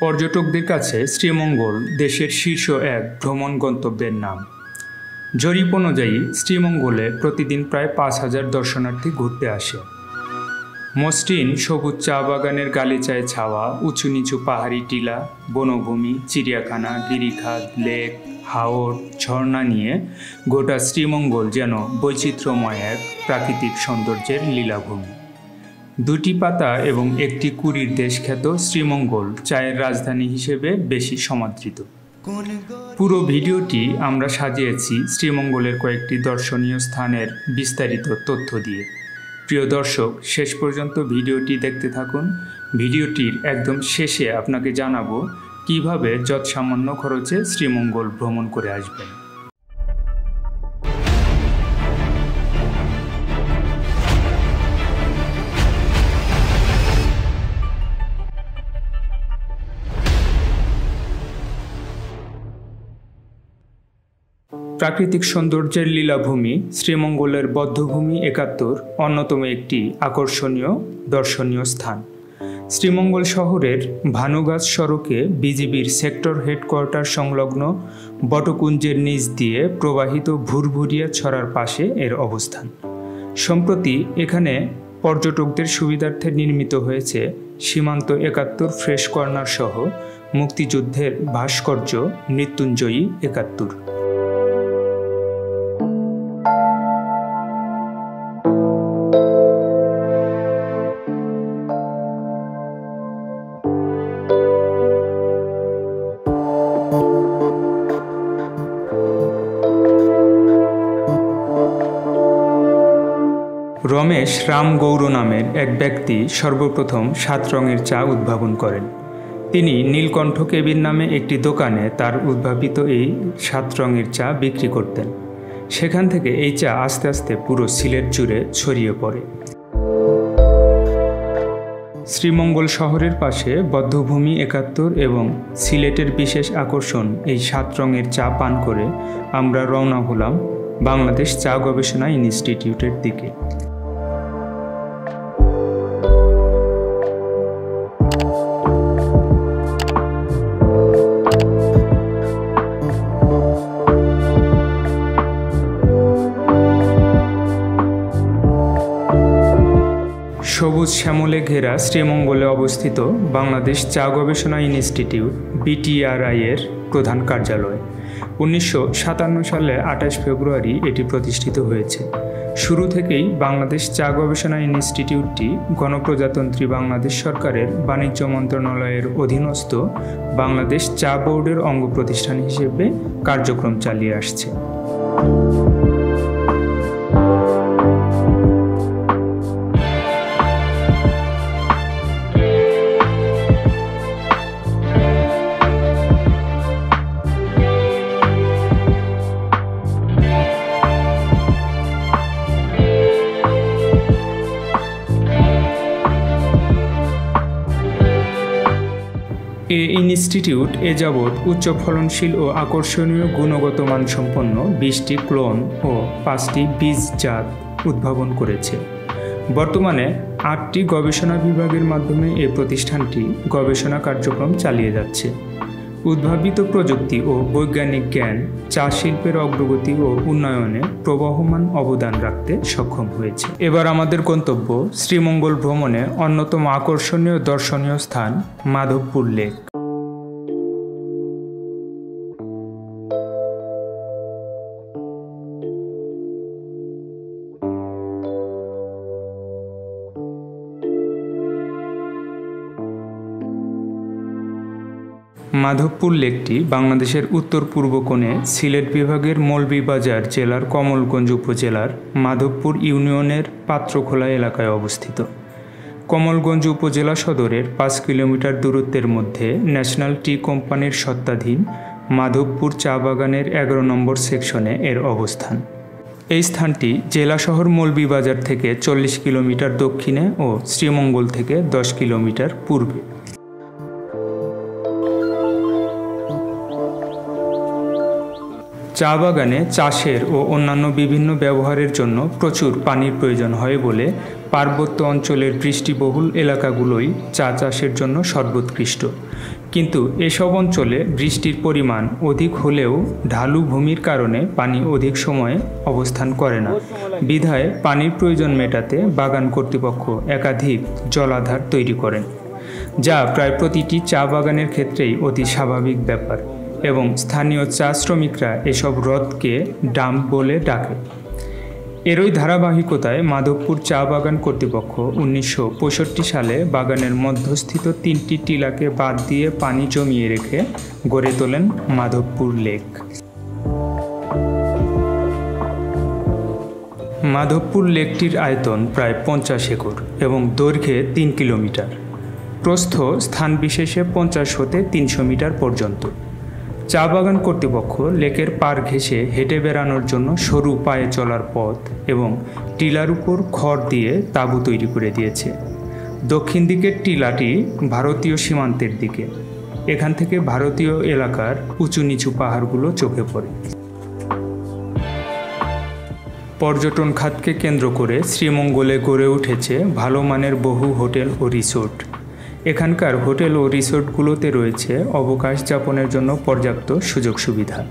পর্যটকদের কাছে শ্রীমঙ্গল দেশের শীর্ষ এক ভ্রমণ গন্তব্যের নাম। জরিপ অনুযায়ী, শ্রীমঙ্গলে প্রতিদিন প্রায় পাঁচ হাজার দর্শনার্থী ঘুরতে আসে। মসৃণ সবুজ চা বাগানের গালিচায় ছাওয়া উঁচু নিচু পাহাড়ি টিলা, বনভূমি, চিড়িয়াখানা, গিরিখাত, লেক, হাওর, ঝর্ণা নিয়ে গোটা শ্রীমঙ্গল যেন বৈচিত্র্যময় এক প্রাকৃতিক সৌন্দর্যের লীলাভূমি। দুটি পাতা এবং একটি কুড়ির দেশ খ্যাত শ্রীমঙ্গল চায়ের রাজধানী হিসেবে বেশি সমাদৃত। পুরো ভিডিওটি আমরা সাজিয়েছি শ্রীমঙ্গলের কয়েকটি দর্শনীয় স্থানের বিস্তারিত তথ্য দিয়ে। প্রিয় দর্শক, শেষ পর্যন্ত ভিডিওটি দেখতে থাকুন। ভিডিওটির একদম শেষে আপনাকে জানাব কীভাবে যৎসামান্য খরচে শ্রীমঙ্গল ভ্রমণ করে আসবেন। প্রাকৃতিক সৌন্দর্যের লীলাভূমি শ্রীমঙ্গলের বদ্ধভূমি একাত্তর অন্যতম একটি আকর্ষণীয়, দর্শনীয় স্থান। শ্রীমঙ্গল শহরের ভানুগাছ সড়কে বিজিবির সেক্টর হেডকোয়ার্টার সংলগ্ন বটকুঞ্জের নিচ দিয়ে প্রবাহিত ভুরভুরিয়া ছড়ার পাশে এর অবস্থান। সম্প্রতি এখানে পর্যটকদের সুবিধার্থে নির্মিত হয়েছে সীমান্ত একাত্তর ফ্রেশ কর্নার সহ মুক্তিযুদ্ধের ভাস্কর্য মৃত্যুঞ্জয়ী একাত্তর। রমেশ রাম গৌর নামের এক ব্যক্তি সর্বপ্রথম সাত রঙের চা উদ্ভাবন করেন। তিনি নীলকণ্ঠ কেবিন নামে একটি দোকানে তার উদ্ভাবিত এই সাত রঙের চা বিক্রি করতেন। সেখান থেকে এই চা আস্তে আস্তে পুরো সিলেট জুড়ে ছড়িয়ে পড়ে। শ্রীমঙ্গল শহরের পাশে বদ্ধভূমি একাত্তর এবং সিলেটের বিশেষ আকর্ষণ এই সাত রঙের চা পান করে আমরা রওনা হলাম বাংলাদেশ চা গবেষণা ইনস্টিটিউটের দিকে। সবুজ শ্যামলে ঘেরা শ্রীমঙ্গলে অবস্থিত বাংলাদেশ চা গবেষণা ইনস্টিটিউট বিটিআরআই এর প্রধান কার্যালয়। উনিশশো সাতান্ন সালে আঠাশ ফেব্রুয়ারি এটি প্রতিষ্ঠিত হয়েছে। শুরু থেকেই বাংলাদেশ চা গবেষণা ইনস্টিটিউটটি গণপ্রজাতন্ত্রী বাংলাদেশ সরকারের বাণিজ্য মন্ত্রণালয়ের অধীনস্থ বাংলাদেশ চা বোর্ডের অঙ্গ প্রতিষ্ঠান হিসেবে কার্যক্রম চালিয়ে আসছে। এ ইনস্টিটিউট এ যাবৎ উচ্চ ফলনশীল ও আকর্ষণীয় গুণগত মানসম্পন্ন বিশটি ক্লোন ও পাঁচটি বীজ জাত উদ্ভাবন করেছে। বর্তমানে আটটি গবেষণা বিভাগের মাধ্যমে এ প্রতিষ্ঠানটি গবেষণা কার্যক্রম চালিয়ে যাচ্ছে। উদ্ভাবিত প্রযুক্তি ও বৈজ্ঞানিক জ্ঞান চা শিল্পের অগ্রগতি ও উন্নয়নে প্রবহমান অবদান রাখতে সক্ষম হয়েছে। এবার আমাদের গন্তব্য শ্রীমঙ্গল ভ্রমণে অন্যতম আকর্ষণীয় দর্শনীয় স্থান মাধবপুর লেক। মাধবপুর লেকটি বাংলাদেশের উত্তর পূর্ব কোণে সিলেট বিভাগের মৌলভীবাজার জেলার কমলগঞ্জ উপজেলার মাধবপুর ইউনিয়নের পাত্রখোলা এলাকায় অবস্থিত। কমলগঞ্জ উপজেলা সদরের পাঁচ কিলোমিটার দূরত্বের মধ্যে ন্যাশনাল টি কোম্পানির সত্ত্বাধীন মাধবপুর চা বাগানের এগারো নম্বর সেকশনে এর অবস্থান। এই স্থানটি জেলা শহর মৌলভীবাজার থেকে চল্লিশ কিলোমিটার দক্ষিণে ও শ্রীমঙ্গল থেকে দশ কিলোমিটার পূর্বে। চা বাগানে চাষের ও অন্যান্য বিভিন্ন ব্যবহারের জন্য প্রচুর পানির প্রয়োজন হয় বলে পার্বত্য অঞ্চলের বৃষ্টিবহুল এলাকাগুলোই চা চাষের জন্য সর্বোৎকৃষ্ট। কিন্তু এসব অঞ্চলে বৃষ্টির পরিমাণ অধিক হলেও ঢালু ভূমির কারণে পানি অধিক সময়ে অবস্থান করে না। বিধায় পানির প্রয়োজন মেটাতে বাগান কর্তৃপক্ষ একাধিক জলাধার তৈরি করেন, যা প্রায় প্রতিটি চা বাগানের ক্ষেত্রেই অতি স্বাভাবিক ব্যাপার। এবং স্থানীয় চা শ্রমিকরা এসব হ্রদকে ডাম্প বলে ডাকে। এরই ধারাবাহিকতায় মাধবপুর চা বাগান কর্তৃপক্ষ উনিশশো পঁয়ষট্টি সালে বাগানের মধ্যস্থিত তিনটি টিলাকে বাদ দিয়ে পানি জমিয়ে রেখে গড়ে তোলেন মাধবপুর লেক। মাধবপুর লেকটির আয়তন প্রায় পঞ্চাশ একর এবং দৈর্ঘ্যে তিন কিলোমিটার। প্রস্থ স্থান বিশেষে পঞ্চাশ হতে তিনশো মিটার পর্যন্ত। চা বাগান কর্তৃপক্ষ লেকের পার ঘেঁষে হেঁটে বেড়ানোর জন্য সরু পায়ে চলার পথ এবং টিলার উপর খড় দিয়ে তাঁবু তৈরি করে দিয়েছে। দক্ষিণ দিকের টিলাটি ভারতীয় সীমান্তের দিকে। এখান থেকে ভারতীয় এলাকার উঁচু নিচু পাহাড়গুলো চোখে পড়ে। পর্যটন খাতকে কেন্দ্র করে শ্রীমঙ্গলে গড়ে উঠেছে ভালো মানের বহু হোটেল ও রিসোর্ট। এখানকার হোটেল ও রিসোর্টগুলোতে রয়েছে অবকাশ যাপনের জন্য পর্যাপ্ত সুযোগ সুবিধা।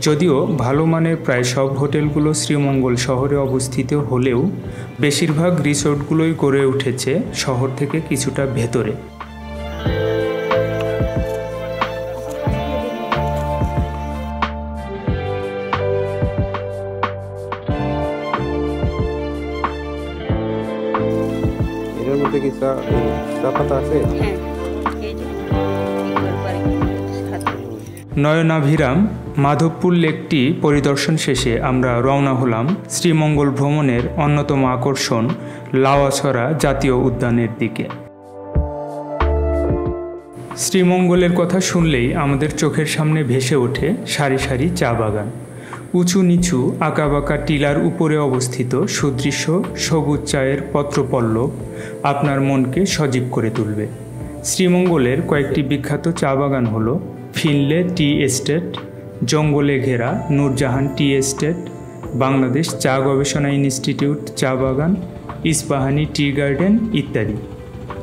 যদিও ভালো মানের প্রায় সব হোটেলগুলো শ্রীমঙ্গল শহরে অবস্থিত হলেও, বেশিরভাগ রিসোর্টগুলোই গড়ে উঠেছে শহর থেকে কিছুটা ভেতরে। মধ্যে কি চা চা পাতা আছে? হ্যাঁ নয়নাভিরাম মাধবপুর লেকটি পরিদর্শন শেষে আমরা রওনা হলাম শ্রীমঙ্গল ভ্রমণের অন্যতম আকর্ষণ লাওয়াছড়া জাতীয় উদ্যানের দিকে। শ্রীমঙ্গলের কথা শুনলেই আমাদের চোখের সামনে ভেসে ওঠে সারি সারি চা বাগান। উঁচু নিচু আঁকাবাঁকা টিলার উপরে অবস্থিত সুদৃশ্য সবুজ চায়ের পত্রপল্লব আপনার মনকে সজীব করে তুলবে। শ্রীমঙ্গলের কয়েকটি বিখ্যাত চা বাগান হল ফিনলে টি এস্টেট, জঙ্গলে ঘেরা নূরজাহান টি এস্টেট, বাংলাদেশ চা গবেষণা ইনস্টিটিউট চা বাগান, ইস্পাহানি টি গার্ডেন ইত্যাদি।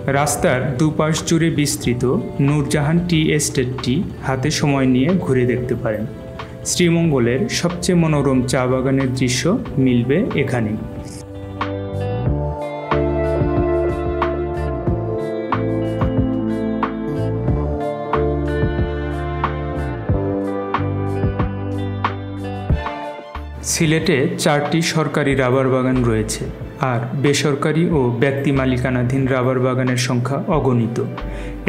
রাস্তার দুপাশ জুড়ে বিস্তৃত নূরজাহান টি এস্টেটটি হাতে সময় নিয়ে ঘুরে দেখতে পারেন। শ্রীমঙ্গলের সবচেয়ে মনোরম চা বাগানের দৃশ্য মিলবে এখানে। সিলেটে চারটি সরকারি রাবার বাগান রয়েছে আর বেসরকারি ও ব্যক্তি মালিকানাধীন রাবার বাগানের সংখ্যা অগণিত।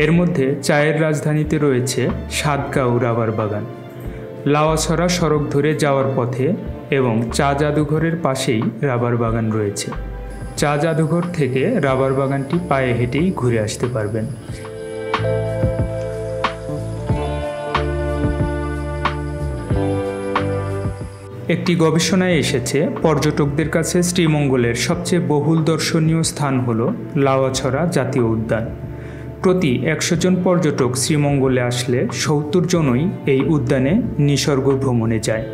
এর মধ্যে চায়ের রাজধানীতে রয়েছে সাতগাঁও রাবার বাগান। লাওয়াছড়া সড়ক ধরে যাওয়ার পথে এবং চা জাদুঘরের পাশেই রাবার বাগান রয়েছে। চা জাদুঘর থেকে রাবার বাগানটি পায়ে হেঁটেই ঘুরে আসতে পারবেন। একটি গবেষণায় এসেছে, পর্যটকদের কাছে শ্রীমঙ্গলের সবচেয়ে বহুল দর্শনীয় স্থান হল লাওয়াছড়া জাতীয় উদ্যান। প্রতি একশো জন পর্যটক শ্রীমঙ্গলে আসলে সত্তর জনই এই উদ্যানে নিসর্গ ভ্রমণে যায়।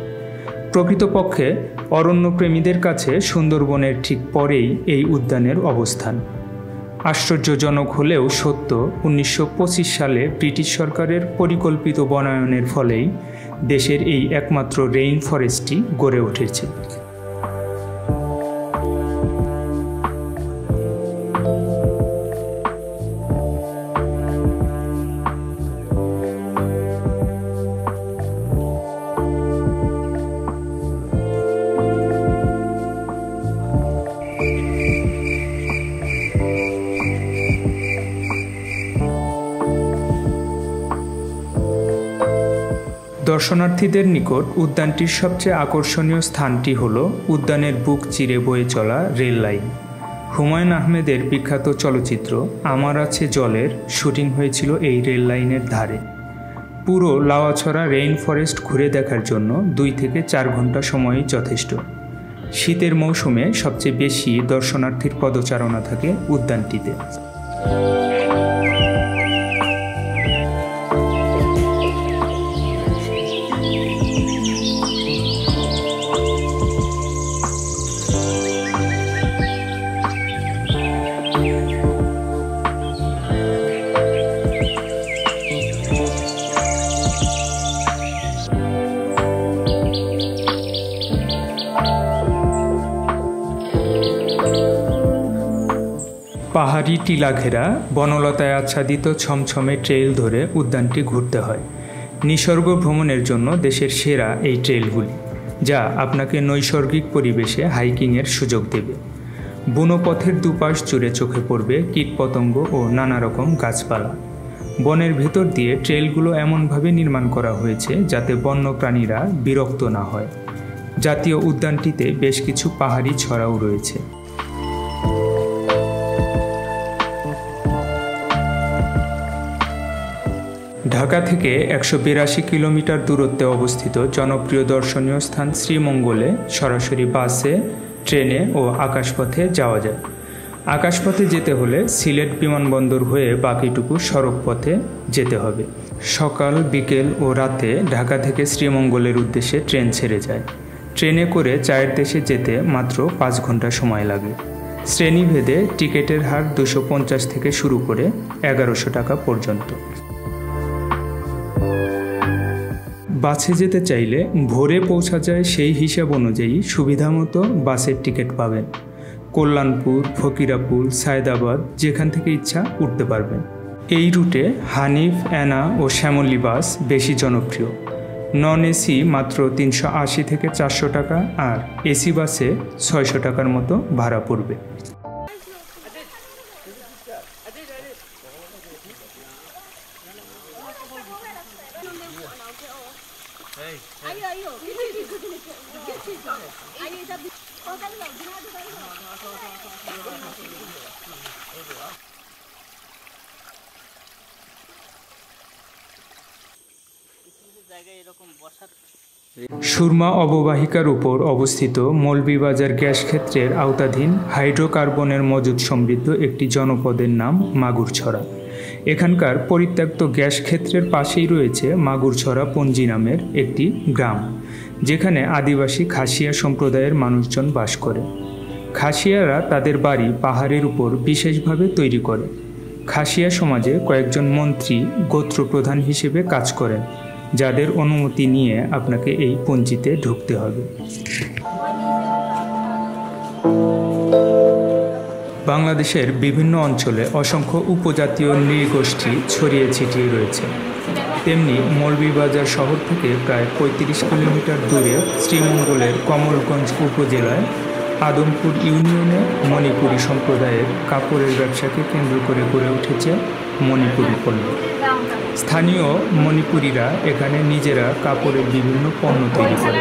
প্রকৃতপক্ষে অরণ্যপ্রেমীদের কাছে সুন্দরবনের ঠিক পরেই এই উদ্যানের অবস্থান। আশ্চর্যজনক হলেও সত্য, উনিশশো পঁচিশ সালে ব্রিটিশ সরকারের পরিকল্পিত বনায়নের ফলেই দেশের এই একমাত্র রেইন ফরেস্টটি গড়ে উঠেছে। দর্শনার্থীদের নিকট উদ্যানটির সবচেয়ে আকর্ষণীয় স্থানটি হল উদ্যানের বুক চিরে বয়ে চলা রেল লাইন। হুমায়ুন আহমেদের বিখ্যাত চলচ্চিত্র আমার আছে জলের শুটিং হয়েছিল এই রেল লাইনের ধারে। পুরো লাওয়াছড়া রেইন ফরেস্ট ঘুরে দেখার জন্য দুই থেকে চার ঘণ্টা সময়ই যথেষ্ট। শীতের মৌসুমে সবচেয়ে বেশি দর্শনার্থীর পদচারণা থাকে উদ্যানটিতে। পাহাড়ি টিলা ঘেরা বনলতায় আচ্ছাদিত ছমছমে ট্রেইল ধরে উদ্যানটি ঘুরতে হয়। নিসর্গ ভ্রমণের জন্য দেশের সেরা এই ট্রেইলগুলি যা আপনাকে নৈসর্গিক পরিবেশে হাইকিংয়ের সুযোগ দেবে। বুনো পথের দুপাশ জুড়ে চোখে পড়বে কীটপতঙ্গ ও নানা রকম গাছপালা। বনের ভেতর দিয়ে ট্রেলগুলো এমনভাবে নির্মাণ করা হয়েছে যাতে বন্যপ্রাণীরা বিরক্ত না হয়। জাতীয় উদ্যানটিতে বেশ কিছু পাহাড়ি ছড়াও রয়েছে। ঢাকা থেকে একশো বিরাশি কিলোমিটার দূরত্বে অবস্থিত জনপ্রিয় দর্শনীয় স্থান শ্রীমঙ্গলে সরাসরি বাসে, ট্রেনে ও আকাশপথে যাওয়া যায়। আকাশপথে যেতে হলে সিলেট বিমানবন্দর হয়ে বাকিটুকু সড়ক পথে যেতে হবে। সকাল, বিকেল ও রাতে ঢাকা থেকে শ্রীমঙ্গলের উদ্দেশ্যে ট্রেন ছেড়ে যায়। ট্রেনে করে চায়ের দেশে যেতে মাত্র পাঁচ ঘণ্টা সময় লাগে। শ্রেণীভেদে টিকিটের হার দুশো পঞ্চাশ থেকে শুরু করে এগারোশো টাকা পর্যন্ত। বাসে যেতে চাইলে ভোরে পৌঁছা যায় সেই হিসাব অনুযায়ী সুবিধামতো বাসের টিকিট পাবেন। কল্যাণপুর, ফকিরাপুর, সায়দাবাদ যেখান থেকে ইচ্ছা উঠতে পারবেন। এই রুটে হানিফ, অ্যানা ও শ্যামলী বাস বেশি জনপ্রিয়। নন এসি মাত্র তিনশো আশি থেকে চারশো টাকা আর এসি বাসে ছয়শো টাকার মতো ভাড়া পড়বে। সুরমা অববাহিকার উপর অবস্থিত মৌলভীবাজার গ্যাস ক্ষেত্রের আওতাধীন হাইড্রোকার্বনের মজুদ সমৃদ্ধ একটি জনপদের নাম মাগুরছড়া। এখানকার পরিত্যক্ত গ্যাস ক্ষেত্রের পাশেই রয়েছে মাগুরছড়া পঞ্জি নামের একটি গ্রাম, যেখানে আদিবাসী খাসিয়া সম্প্রদায়ের মানুষজন বাস করে। খাসিয়ারা তাদের বাড়ি পাহাড়ের উপর বিশেষভাবে তৈরি করে। খাসিয়া সমাজে কয়েকজন মন্ত্রী, গোত্রপ্রধান হিসেবে কাজ করেন, যাদের অনুমতি নিয়ে আপনাকে এই পঞ্জিতে ঢুকতে হবে। বাংলাদেশের বিভিন্ন অঞ্চলে অসংখ্য উপজাতীয় নৃগোষ্ঠী ছড়িয়ে ছিটিয়ে রয়েছে। তেমনি মৌলভীবাজার শহর থেকে প্রায় পঁয়ত্রিশ কিলোমিটার দূরে শ্রীমঙ্গলের কমলগঞ্জ উপজেলায় আদমপুর ইউনিয়নে মণিপুরী সম্প্রদায়ের কাপড়ের ব্যবসাকে কেন্দ্র করে গড়ে উঠেছে মণিপুরী পণ্য। স্থানীয় মণিপুরীরা এখানে নিজেরা কাপড়ের বিভিন্ন পণ্য তৈরি করে।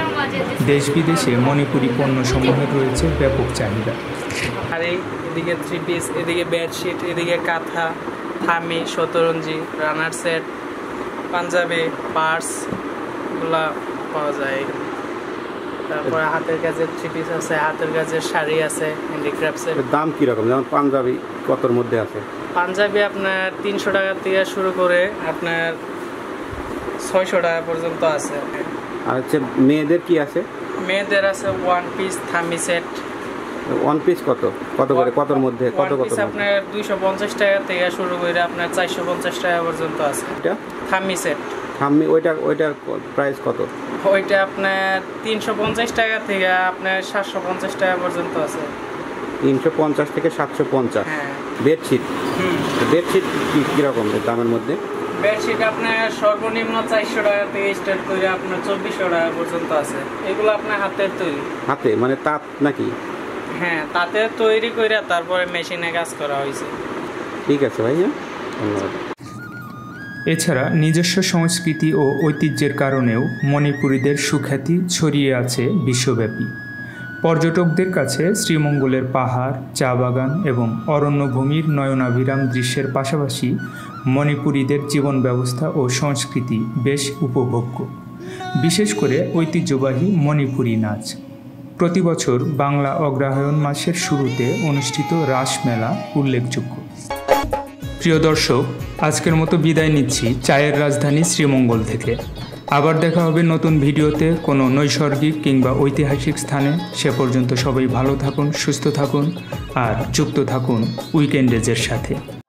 দেশ বিদেশে মণিপুরি পণ্য সমূহের রয়েছে ব্যাপক চাহিদা। আর এই এদিকে থ্রি পিস এদিকে বেডশিট এদিকে কাঁথা থামি শতরঞ্জি রানার সেট পাঞ্জাবি পার্স এগুলা পাওয়া যায় তারপরে হাতের কাজের থ্রি পিস আছে হাতের কাজের শাড়ি আছে হ্যান্ডিক্রাফটসের দাম কীরকম? যেমন পাঞ্জাবি কতর মধ্যে আছে? পাঞ্জাবি আপনার তিনশো টাকা থেকে শুরু করে আপনার ছয়শো টাকা পর্যন্ত আছে। আর হচ্ছে মেয়েদের কি আছে? মেয়েদের আছে ওয়ান পিস থামি সেট ওয়ান পিস কত? কত করে? কতর মধ্যে? কত কত আপনার দুইশো পঞ্চাশ টাকা থেকে শুরু করে আপনার চারশো পঞ্চাশ টাকা পর্যন্ত আছে। এটা? থামি সেট থাম্মি ওইটা ওইটার প্রাইস কত? ওইটা আপনার তিনশো পঞ্চাশ টাকা থেকে আপনার সাতশো পঞ্চাশ টাকা পর্যন্ত আছে। তিনশো পঞ্চাশ থেকে সাতশো পঞ্চাশ। হ্যাঁ। বেডশিট। হুম। বেডশিট কি কীরকম দামের মধ্যে? বেডশিট আপনার সর্বনিম্ন চারশো টাকা থেকে স্টার্ট করে আপনার চব্বিশশো টাকা পর্যন্ত আছে। এগুলো আপনার হাতের তৈরি। হাতে? মানে তাঁত নাকি? হ্যাঁ তাতে তৈরি করে তারপরে মেশিনে কাজ করা হয়েছে। ঠিক আছে ভাই হ্যাঁ ধন্যবাদ। এছাড়া নিজস্ব সংস্কৃতি ও ঐতিহ্যের কারণেও মণিপুরীদের সুখ্যাতি ছড়িয়ে আছে বিশ্বব্যাপী। পর্যটকদের কাছে শ্রীমঙ্গলের পাহাড়, চা বাগান এবং অরণ্যভূমির নয়নাভিরাম দৃশ্যের পাশাপাশি মণিপুরীদের জীবন ব্যবস্থা ও সংস্কৃতি বেশ উপভোগ্য। বিশেষ করে ঐতিহ্যবাহী মণিপুরী নাচ। প্রতি বছর বাংলা অগ্রহায়ণ মাসের শুরুতে অনুষ্ঠিত রাসমেলা উল্লেখযোগ্য। প্রিয় দর্শক, আজকের মতো বিদায় নিচ্ছি চায়ের রাজধানী শ্রীমঙ্গল থেকে। আবার দেখা হবে নতুন ভিডিওতে কোনো নৈসর্গিক কিংবা ঐতিহাসিক স্থানে। সে পর্যন্ত সবাই ভালো থাকুন, সুস্থ থাকুন আর যুক্ত থাকুন উইকেন্ডেজের সাথে।